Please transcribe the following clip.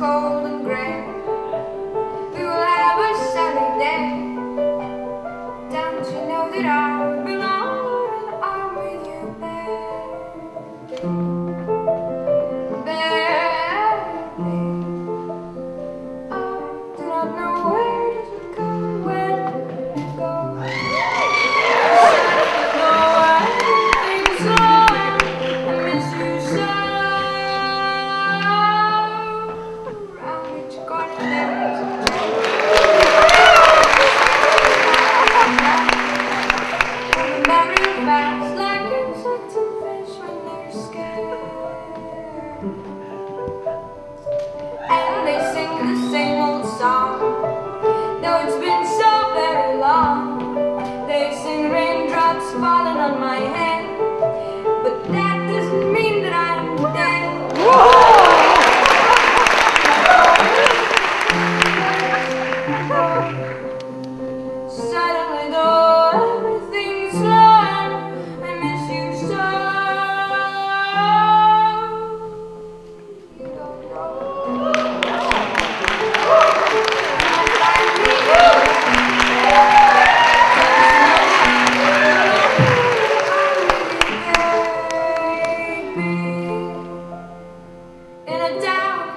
cold and gray. And they sing the same old song. Though it's been so very long They sing raindrops falling on my head.